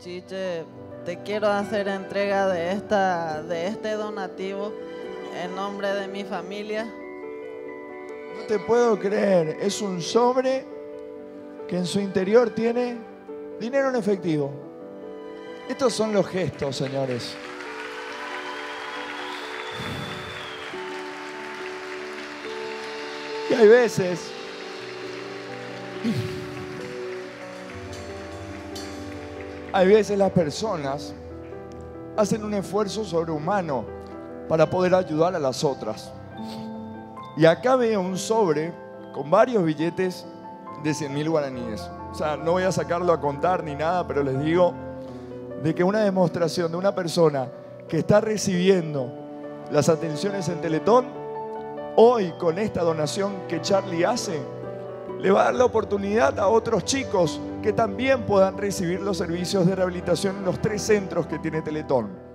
Chiche, te quiero hacer entrega de, esta, de este donativo en nombre de mi familia. No te puedo creer, es un sobre que en su interior tiene dinero en efectivo. Estos son los gestos, señores. Y hay veces hay veces las personas hacen un esfuerzo sobrehumano para poder ayudar a las otras. Y acá veo un sobre con varios billetes de 100 mil guaraníes. O sea, no voy a sacarlo a contar ni nada, pero les digo de que una demostración de una persona que está recibiendo las atenciones en Teletón, hoy con esta donación que Charlie hace, le va a dar la oportunidad a otros chicos que también puedan recibir los servicios de rehabilitación en los tres centros que tiene Teletón.